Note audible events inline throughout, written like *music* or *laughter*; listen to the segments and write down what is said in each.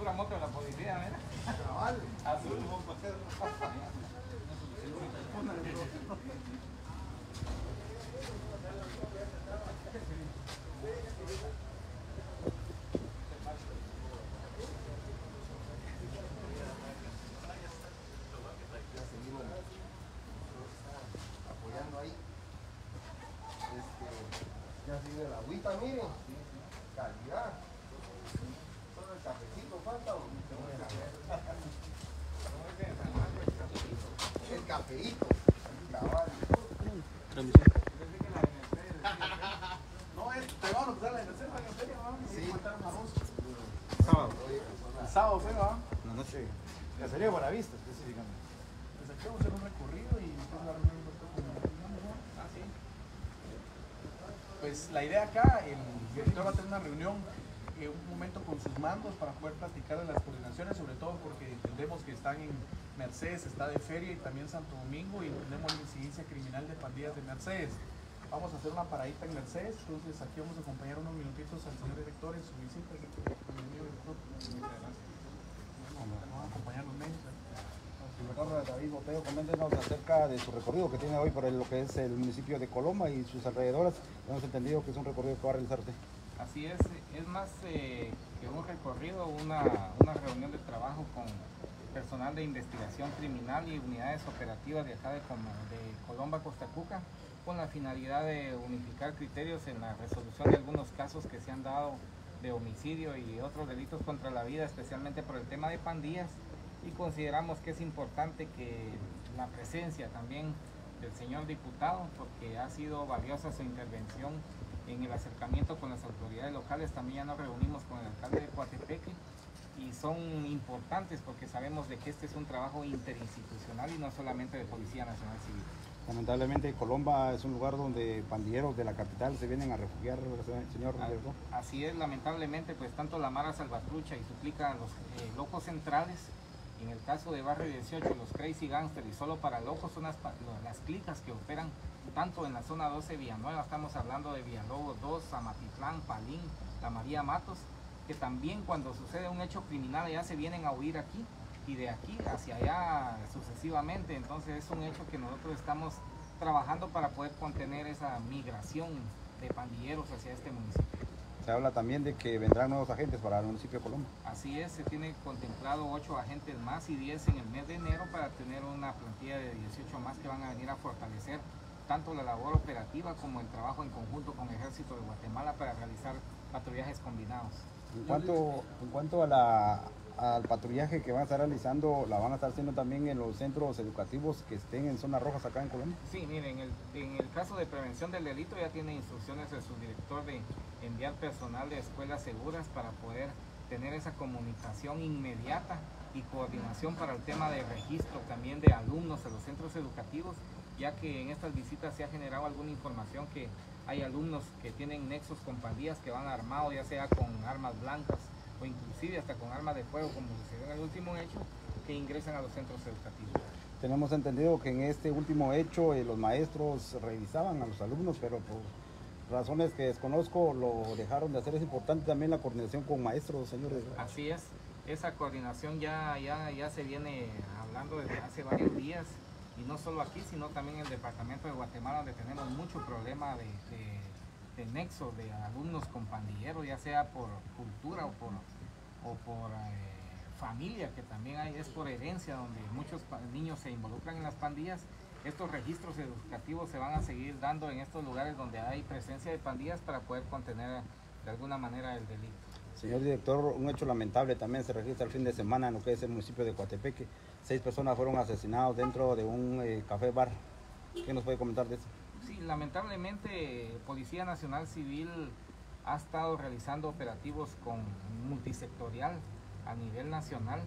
pura moto de la policía, mira. Cabal. Azul. Ya *laughs* seguimos apoyando ahí. Este, ya sigue la agüita, miren. Calidad. Solo el cafecito falta. ¿o? El cafeíto. No, es, te vamos a empezar la inversión para que ustedes van a Sí. Sábado. El sábado fue, ¿va? En la noche. Cacería Buenavista específicamente. Pues aquí vamos a hacer un recorrido y después la reunión. Ah, sí. Pues la idea acá, el director va a tener una reunión en un momento con sus mandos para poder platicar de las coordinaciones, sobre todo porque entendemos que están en Mercedes, está de feria y también Santo Domingo y entendemos la incidencia criminal de pandillas de Mercedes. Vamos a hacer una paradita en Mercedes, entonces aquí vamos a acompañar unos minutitos al señor director en su visita. Bienvenido, director. Vamos a acompañar los medios. David Boteo, coméntenos acerca de su recorrido que tiene hoy por lo que es el municipio de Coloma y sus alrededores. Hemos entendido que es un recorrido que va a realizar usted. Así es, es más eh, que un recorrido, una, una reunión de trabajo con personal de investigación criminal y unidades operativas de acá de, Colomba, Costa Cuca, con la finalidad de unificar criterios en la resolución de algunos casos que se han dado de homicidio y otros delitos contra la vida, especialmente por el tema de pandillas. Y consideramos que es importante que la presencia también del señor diputado, porque ha sido valiosa su intervención en el acercamiento con las autoridades locales. También ya nos reunimos con el alcalde de Coatepeque y son importantes porque sabemos de que este es un trabajo interinstitucional y no solamente de Policía Nacional Civil. Lamentablemente Colomba es un lugar donde pandilleros de la capital se vienen a refugiar, señor A-. Así es, lamentablemente, pues tanto la Mara Salvatrucha y suplica a los eh, locos centrales, en el caso de Barrio 18, los Crazy Gangsters y solo para locos son las, las clicas que operan tanto en la zona 12 Villanueva, estamos hablando de Villalobos 2, Amatitlán, Palín, la María Matos, que también cuando sucede un hecho criminal ya se vienen a huir aquí y de aquí hacia allá sucesivamente. Entonces es un hecho que nosotros estamos trabajando para poder contener esa migración de pandilleros hacia este municipio. Se habla también de que vendrán nuevos agentes para el municipio de Colomba. Así es, se tiene contemplado 8 agentes más y 10 en el mes de enero para tener una plantilla de 18 más que van a venir a fortalecer tanto la labor operativa como el trabajo en conjunto con el Ejército de Guatemala para realizar patrullajes combinados. En cuanto, en cuanto a la, al patrullaje que van a estar realizando, la van a estar haciendo también en los centros educativos que estén en zonas rojas acá en Colombia. Sí, miren, en el, en el caso de prevención del delito ya tiene instrucciones de su director de enviar personal de escuelas seguras para poder tener esa comunicación inmediata y coordinación para el tema de registro también de alumnos a los centros educativos, ya que en estas visitas se ha generado alguna información que hay alumnos que tienen nexos con pandillas que van armados, ya sea con armas blancas o inclusive hasta con armas de fuego, como sucedió en el último hecho, que ingresan a los centros educativos. Tenemos entendido que en este último hecho eh, los maestros revisaban a los alumnos, pero por razones que desconozco lo dejaron de hacer. Es importante también la coordinación con maestros, señores. Así es, esa coordinación ya, ya, ya se viene hablando desde hace varios días y no solo aquí, sino también en el departamento de Guatemala donde tenemos mucho problema de, de- nexo de alumnos con pandilleros, ya sea por cultura o por, o por eh, familia, que también hay, es por herencia donde muchos niños se involucran en las pandillas. Estos registros educativos se van a seguir dando en estos lugares donde hay presencia de pandillas para poder contener de alguna manera el delito. Señor director, un hecho lamentable también se registra el fin de semana en lo que es el municipio de Coatepeque. Seis personas fueron asesinadas dentro de un eh, café bar. ¿Qué nos puede comentar de eso? Sí, lamentablemente Policía Nacional Civil ha estado realizando operativos con multisectorial a nivel nacional,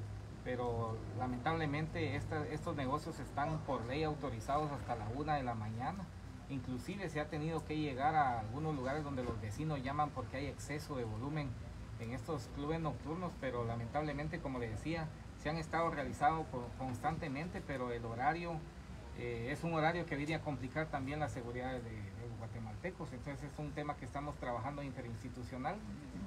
pero lamentablemente esta- estos negocios están por ley autorizados hasta la una de la mañana. Inclusive se ha tenido que llegar a algunos lugares donde los vecinos llaman porque hay exceso de volumen en estos clubes nocturnos, pero lamentablemente, como le decía, se han estado realizando co- constantemente, pero el horario eh, es un horario que viene a complicar también la seguridad de, de guatemaltecos. Entonces es un tema que estamos trabajando interinstitucional.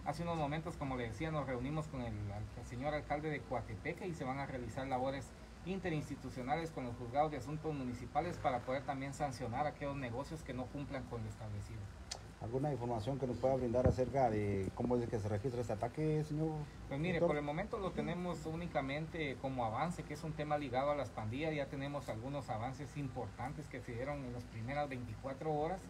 Hace unos momentos, como le decía, nos reunimos con el, el señor alcalde de Coatepeque y se van a realizar labores interinstitucionales con los juzgados de asuntos municipales para poder también sancionar aquellos negocios que no cumplan con lo establecido. ¿Alguna información que nos pueda brindar acerca de cómo es que se registra este ataque, señor? Pues mire, doctor? por el momento lo tenemos únicamente como avance, que es un tema ligado a las pandillas. Ya tenemos algunos avances importantes que se dieron en las primeras 24 horas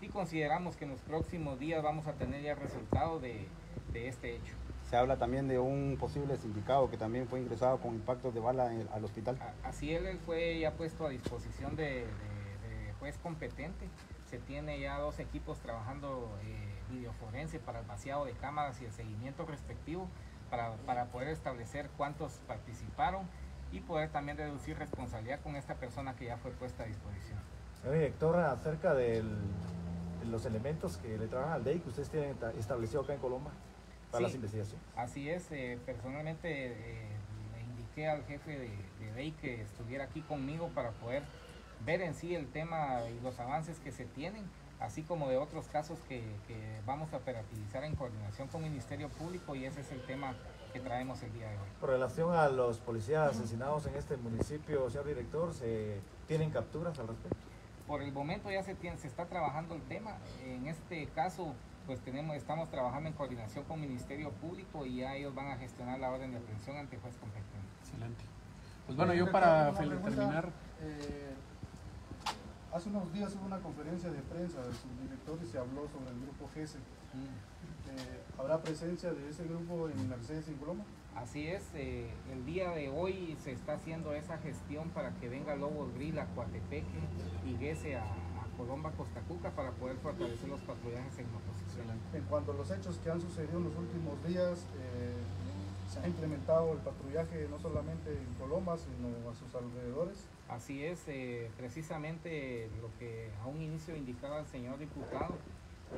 y consideramos que en los próximos días vamos a tener ya resultado de, de este hecho. Se habla también de un posible sindicado que también fue ingresado con impactos de bala en- al hospital. Así él, él fue ya puesto a disposición de, de- de juez competente. Se tiene ya dos equipos trabajando eh, videoforense para el vaciado de cámaras y el seguimiento respectivo para, para poder establecer cuántos participaron y poder también deducir responsabilidad con esta persona que ya fue puesta a disposición. Señor director, acerca del- de los elementos que le trabajan al DEI que ustedes tienen ta- establecido acá en Coloma para Sí. las investigaciones. Así es, eh, personalmente eh, le indiqué al jefe de, de DEI que estuviera aquí conmigo para poder ver en sí el tema y los avances que se tienen, así como de otros casos que, que vamos a operativizar en coordinación con Ministerio Público y ese es el tema que traemos el día de hoy. Con relación a los policías asesinados en este municipio, señor director, ¿se tienen capturas al respecto? Por el momento ya se, tiene, se está trabajando el tema, en este caso pues tenemos, estamos trabajando en coordinación con Ministerio Público y ya ellos van a gestionar la orden de aprehensión ante juez competente. Excelente. Pues bueno, yo para terminar, Eh, hace unos días hubo una conferencia de prensa del subdirector y se habló sobre el grupo GESE. Eh, ¿Habrá presencia de ese grupo en Mercedes en Coloma? Así es, eh, el día de hoy se está haciendo esa gestión para que venga Lobo Grill a Coatepeque y Guese a, a Colomba, Costa Cuca para poder fortalecer los patrullajes en motocicleta. En cuanto a los hechos que han sucedido en los últimos días, eh, se ha implementado el patrullaje no solamente en Coloma, sino a sus alrededores. Así es, eh, precisamente lo que a un inicio indicaba el señor diputado,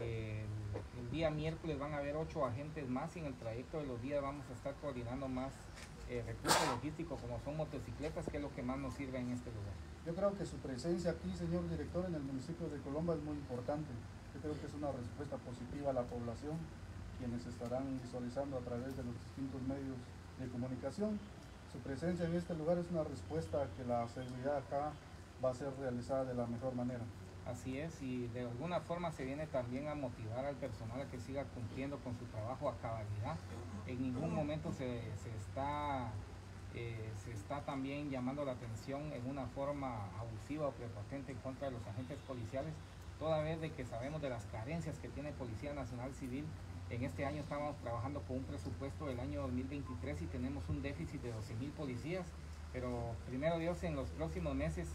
eh, el, el día miércoles van a haber ocho agentes más y en el trayecto de los días vamos a estar coordinando más eh, recursos logísticos como son motocicletas, que es lo que más nos sirve en este lugar. Yo creo que su presencia aquí, señor director, en el municipio de Colomba es muy importante. Yo creo que es una respuesta positiva a la población, quienes estarán visualizando a través de los distintos medios de comunicación. Su presencia en este lugar es una respuesta a que la seguridad acá va a ser realizada de la mejor manera. Así es, y de alguna forma se viene también a motivar al personal a que siga cumpliendo con su trabajo a cabalidad. En ningún momento se, se está, eh, se está también llamando la atención en una forma abusiva o prepotente en contra de los agentes policiales, toda vez de que sabemos de las carencias que tiene Policía Nacional Civil. En este año estábamos trabajando con un presupuesto del año 2023 y tenemos un déficit de 12 mil policías, pero primero Dios en los próximos meses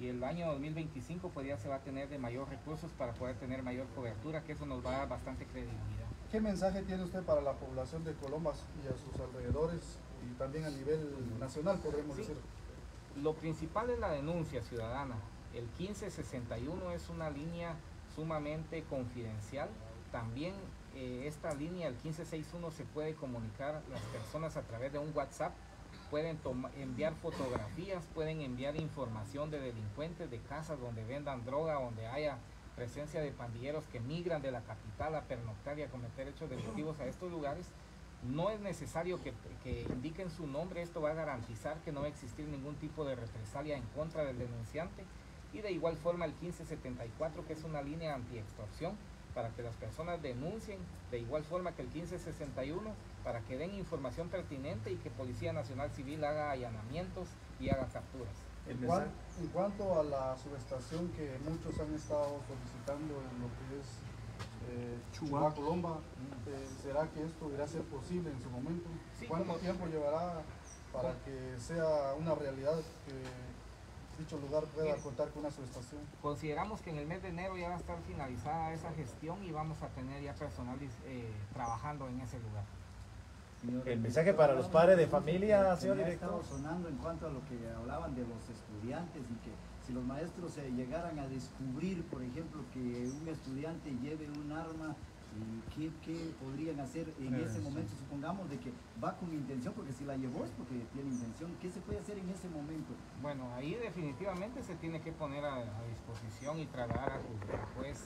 y el año 2025 pues ya se va a tener de mayor recursos para poder tener mayor cobertura, que eso nos va a dar bastante credibilidad. ¿Qué mensaje tiene usted para la población de Colombas y a sus alrededores y también a nivel nacional, podremos Sí. decir? Lo principal es la denuncia ciudadana. El 1561 es una línea sumamente confidencial. También eh, esta línea, el 1561, se puede comunicar las personas a través de un WhatsApp. Pueden enviar fotografías, pueden enviar información de delincuentes, de casas donde vendan droga, donde haya presencia de pandilleros que migran de la capital a pernoctar y a cometer hechos delictivos a estos lugares. No es necesario que, que indiquen su nombre, esto va a garantizar que no va a existir ningún tipo de represalia en contra del denunciante. Y de igual forma el 1574, que es una línea antiextorsión, para que las personas denuncien, de igual forma que el 1561, para que den información pertinente y que Policía Nacional Civil haga allanamientos y haga capturas. En, cuan- mensaje- en cuanto a la subestación que muchos han estado solicitando en lo que es eh, Chubá. Chubá, Colomba, eh, ¿será que esto irá a ser posible en su momento? Sí, ¿Cuánto como- tiempo llevará para que sea una realidad que dicho lugar pueda contar con una subestación? Consideramos que en el mes de enero ya va a estar finalizada esa gestión y vamos a tener ya personal eh, trabajando en ese lugar. El mensaje para los padres de familia, señor director. sonando en cuanto a lo que hablaban de los estudiantes y que si los maestros se llegaran a descubrir, por ejemplo, que un estudiante lleve un arma ¿Y qué, qué podrían hacer en ese momento? Supongamos de que va con intención, porque si la llevó es porque tiene intención. ¿Qué se puede hacer en ese momento? Bueno, ahí definitivamente se tiene que poner a, a disposición y trasladar a al juez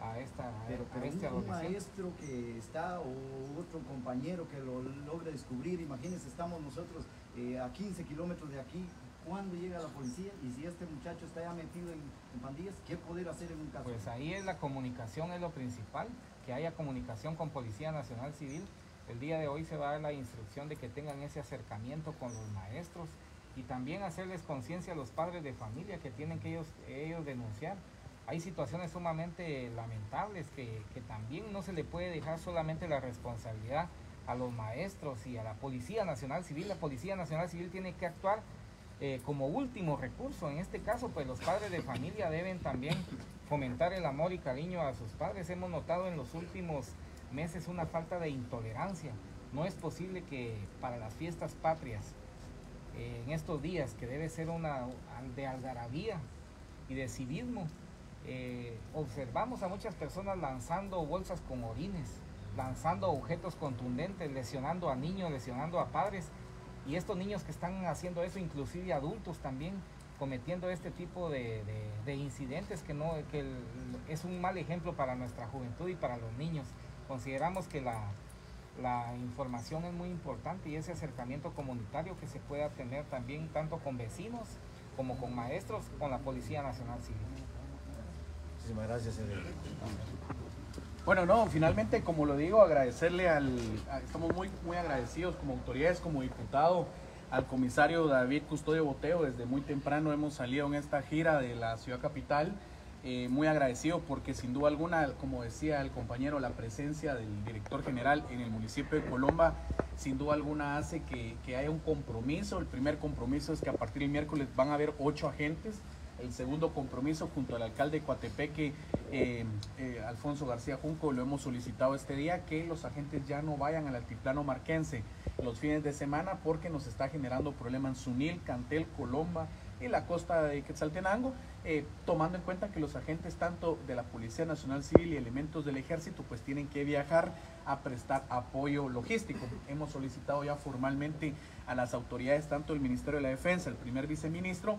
a, esta, a- Pero, a pero este un, maestro que está o otro compañero que lo logre descubrir, imagínense, estamos nosotros eh, a 15 kilómetros de aquí, ¿cuándo llega la policía? Y si este muchacho está ya metido en, en pandillas, ¿qué poder hacer en un caso? Pues ahí es la comunicación, es lo principal, que haya comunicación con Policía Nacional Civil. El día de hoy se va a dar la instrucción de que tengan ese acercamiento con los maestros y también hacerles conciencia a los padres de familia que tienen que ellos, ellos denunciar. Hay situaciones sumamente lamentables que, que también no se le puede dejar solamente la responsabilidad a los maestros y a la Policía Nacional Civil. La Policía Nacional Civil tiene que actuar eh, como último recurso. En este caso, pues los padres de familia deben también fomentar el amor y cariño a sus padres. Hemos notado en los últimos meses una falta de intolerancia. No es posible que para las fiestas patrias, eh, en estos días, que debe ser una de algarabía y de civismo, eh, observamos a muchas personas lanzando bolsas con orines, lanzando objetos contundentes, lesionando a niños, lesionando a padres. Y estos niños que están haciendo eso, inclusive adultos también, cometiendo este tipo de, de- de incidentes que, no, que el- es un mal ejemplo para nuestra juventud y para los niños. Consideramos que la, la información es muy importante y ese acercamiento comunitario que se pueda tener también tanto con vecinos como con maestros, con la Policía Nacional Civil. Muchísimas gracias, señor. Bueno, no, finalmente, como lo digo, agradecerle al, a- estamos muy, muy agradecidos como autoridades, como diputado, al comisario David Custodio Boteo. Desde muy temprano hemos salido en esta gira de la ciudad capital. eh, muy agradecido porque sin duda alguna, como decía el compañero, la presencia del director general en el municipio de Colomba, sin duda alguna hace que, que haya un compromiso. El primer compromiso es que a partir del miércoles van a haber ocho agentes. El segundo compromiso junto al alcalde de Coatepeque, eh, eh, Alfonso García Junco, lo hemos solicitado este día, que los agentes ya no vayan al altiplano marquense los fines de semana porque nos está generando problemas en Sunil, Cantel, Colomba y la costa de Quetzaltenango, eh, tomando en cuenta que los agentes tanto de la Policía Nacional Civil y elementos del ejército pues tienen que viajar a prestar apoyo logístico. Hemos solicitado ya formalmente a las autoridades, tanto el Ministerio de la Defensa, el primer viceministro,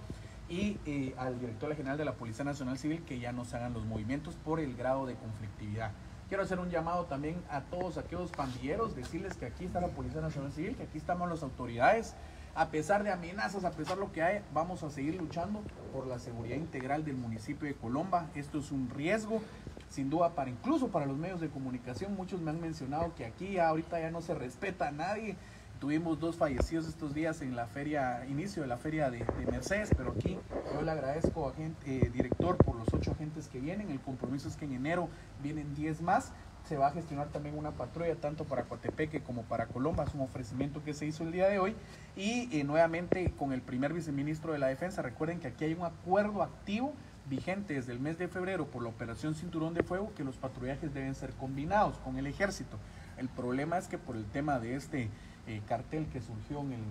y eh, al director general de la Policía Nacional Civil que ya no se hagan los movimientos por el grado de conflictividad. Quiero hacer un llamado también a todos aquellos pandilleros, decirles que aquí está la Policía Nacional Civil, que aquí estamos las autoridades. A pesar de amenazas, a pesar de lo que hay, vamos a seguir luchando por la seguridad integral del municipio de Colomba. Esto es un riesgo, sin duda, para incluso para los medios de comunicación. Muchos me han mencionado que aquí ahorita ya no se respeta a nadie. Tuvimos dos fallecidos estos días en la feria, inicio de la feria de, de Mercedes, pero aquí yo le agradezco a eh, director por los ocho agentes que vienen. El compromiso es que en enero vienen 10 más. Se va a gestionar también una patrulla tanto para Coatepeque como para Colomba. Es un ofrecimiento que se hizo el día de hoy. Y eh, nuevamente con el primer viceministro de la Defensa. Recuerden que aquí hay un acuerdo activo vigente desde el mes de febrero por la operación Cinturón de Fuego que los patrullajes deben ser combinados con el ejército. El problema es que por el tema de este eh, cartel que surgió en el,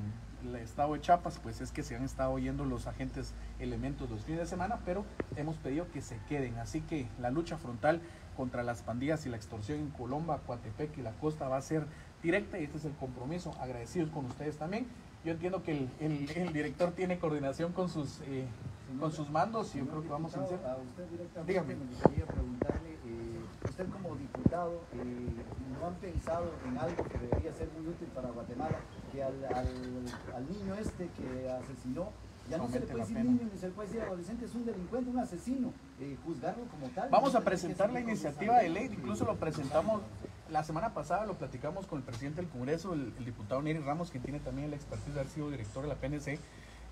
el estado de Chiapas, pues es que se han estado yendo los agentes elementos los fines de semana, pero hemos pedido que se queden. Así que la lucha frontal contra las pandillas y la extorsión en Colomba, Coatepec y la costa va a ser directa y este es el compromiso. Agradecidos con ustedes también. Yo entiendo que el, el- el director tiene coordinación con sus, eh, con sus mandos y yo creo que vamos a hacer. diputado, A usted directamente Dígame. me gustaría preguntarle, usted como diputado, eh, ¿no han pensado en algo que debería ser muy útil para Guatemala? Que al, al- al niño este que asesinó, ya no se le puede decir pena. niño ni se le puede decir adolescente, es un delincuente, un asesino, eh, juzgarlo como tal. Vamos ¿no a presentar la iniciativa de ley, incluso lo presentamos la semana pasada, lo platicamos con el presidente del Congreso, el, el diputado Neri Ramos, quien tiene también la expertise de haber sido director de la PNC,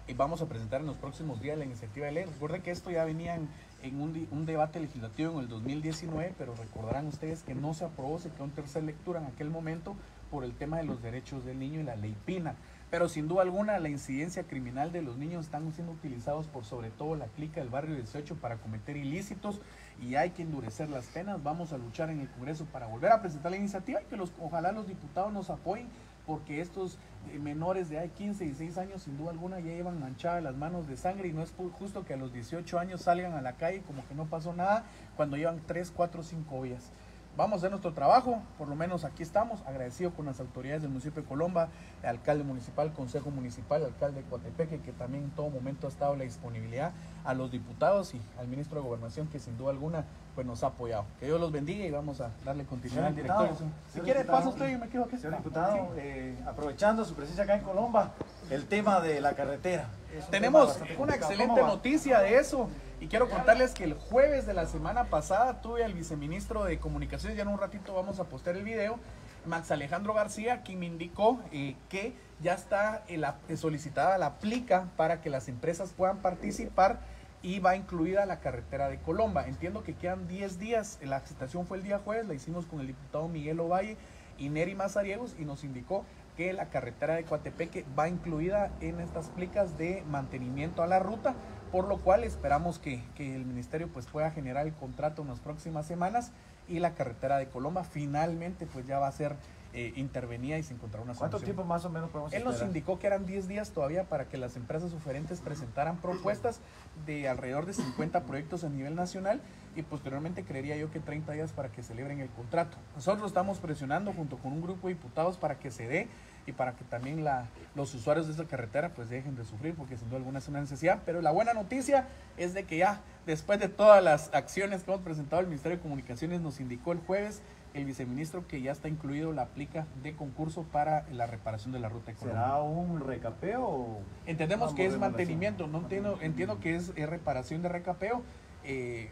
y vamos a presentar en los próximos días la iniciativa de ley. Recuerden que esto ya venía en, un, un debate legislativo en el 2019, pero recordarán ustedes que no se aprobó, se quedó en tercera lectura en aquel momento por el tema de los derechos del niño y la ley PINA. Pero sin duda alguna la incidencia criminal de los niños están siendo utilizados por sobre todo la clica del barrio 18 para cometer ilícitos y hay que endurecer las penas. Vamos a luchar en el Congreso para volver a presentar la iniciativa y que los, ojalá los diputados nos apoyen porque estos menores de hay 15 y 16 años sin duda alguna ya llevan manchadas las manos de sangre y no es justo que a los 18 años salgan a la calle como que no pasó nada cuando llevan 3, 4, 5 días. Vamos a hacer nuestro trabajo, por lo menos aquí estamos, agradecido con las autoridades del municipio de Colomba, el alcalde municipal, consejo municipal, el alcalde de Coatepeque, que también en todo momento ha estado la disponibilidad, a los diputados y al ministro de Gobernación, que sin duda alguna pues nos ha apoyado. Que Dios los bendiga y vamos a darle continuidad al director. Si quiere, pasa usted y me quedo aquí. Señor diputado, eh, aprovechando su presencia acá en Colomba, el tema de la carretera. Es un tema Tenemos una excelente noticia de eso y quiero contarles que el jueves de la semana pasada tuve al viceministro de Comunicaciones, ya en un ratito vamos a postear el video, Max Alejandro García, quien me indicó eh, que ya está eh, solicitada la plica para que las empresas puedan participar y va incluida la carretera de Colomba. Entiendo que quedan 10 días, la citación fue el día jueves, la hicimos con el diputado Miguel Ovalle y Neri Mazariegos y nos indicó que la carretera de Coatepeque va incluida en estas plicas de mantenimiento a la ruta, por lo cual esperamos que, que el ministerio pues pueda generar el contrato en las próximas semanas y la carretera de Colomba finalmente pues ya va a ser eh, intervenida y se encontrará una ¿Cuánto solución. tiempo más o menos podemos Él nos indicó que eran 10 días todavía para que las empresas oferentes presentaran propuestas de alrededor de 50 proyectos a nivel nacional y posteriormente creería yo que 30 días para que celebren el contrato. Nosotros estamos presionando junto con un grupo de diputados para que se dé y para que también la, los usuarios de esta carretera pues dejen de sufrir porque sin duda alguna es una necesidad. Pero la buena noticia es de que ya después de todas las acciones que hemos presentado el Ministerio de Comunicaciones nos indicó el jueves el viceministro que ya está incluido la aplica de concurso para la reparación de la ruta económica. ¿Será un recapeo Entendemos Vamos, que es mantenimiento, no entiendo, entiendo que es, es reparación de recapeo. eh,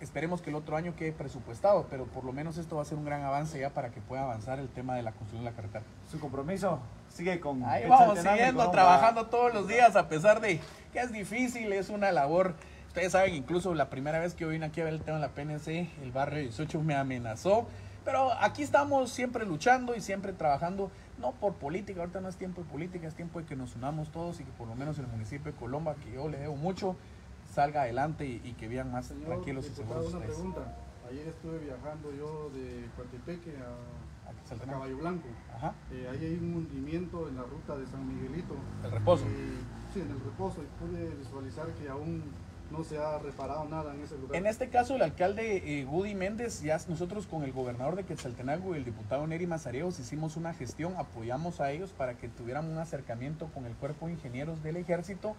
esperemos que el otro año quede presupuestado, pero por lo menos esto va a ser un gran avance ya para que pueda avanzar el tema de la construcción de la carretera. su compromiso sigue con Ahí vamos siguiendo, trabajando todos los días, a pesar de que es difícil, es una labor. Ustedes saben, incluso la primera vez que yo vine aquí a ver el tema de la PNC, el barrio 18 me amenazó. Pero aquí estamos siempre luchando y siempre trabajando, no por política, ahorita no es tiempo de política, es tiempo de que nos unamos todos y que por lo menos el municipio de Colomba, que yo le debo mucho, salga adelante y, y que vean más Señor tranquilos y seguros una ustedes. pregunta. Ayer estuve viajando yo de Coatepeque a, a. Caballo Blanco. Ajá, Eh, ahí hay un hundimiento en la ruta de San Miguelito. el reposo. Eh, sí, en el reposo. Y pude visualizar que aún no se ha reparado nada en ese lugar. En este caso, el alcalde eh, Woody Méndez, ya nosotros con el gobernador de Quetzaltenango y el diputado Neri Mazareos hicimos una gestión, apoyamos a ellos para que tuvieran un acercamiento con el cuerpo de ingenieros del ejército.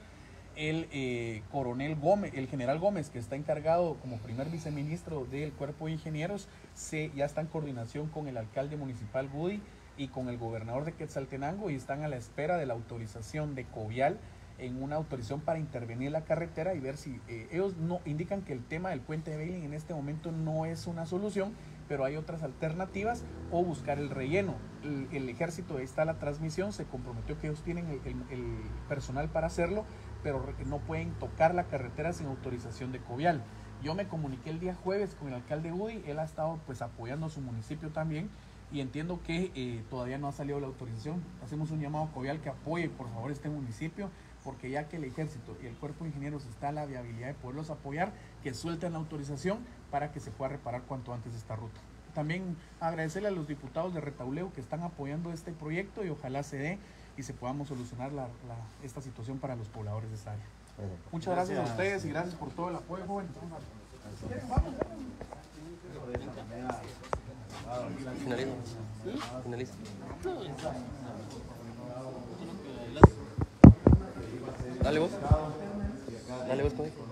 El eh, coronel Gómez, el general Gómez, que está encargado como primer viceministro del cuerpo de ingenieros, se, ya está en coordinación con el alcalde municipal Woody y con el gobernador de Quetzaltenango y están a la espera de la autorización de Covial en una autorización para intervenir la carretera y ver si eh, ellos no indican que el tema del puente de Bailing en este momento no es una solución, pero hay otras alternativas o buscar el relleno. El, el ejército, ahí está la transmisión, se comprometió que ellos tienen el, personal para hacerlo, pero no pueden tocar la carretera sin autorización de Covial. Yo me comuniqué el día jueves con el alcalde Woody, él ha estado pues apoyando a su municipio también y entiendo que eh, todavía no ha salido la autorización. Hacemos un llamado a Covial que apoye por favor este municipio, porque ya que el ejército y el cuerpo de ingenieros está a la viabilidad de poderlos apoyar, que suelten la autorización para que se pueda reparar cuanto antes esta ruta. También agradecerle a los diputados de Retauleo que están apoyando este proyecto y ojalá se dé y se podamos solucionar la- la- esta situación para los pobladores de esta área. Muchas gracias, a ustedes y gracias por todo el apoyo, joven. Finaliza. Finaliza. Dale vos. Dale vos, con